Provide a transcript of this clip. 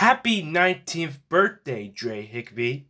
Happy 19th birthday, Dre Higby.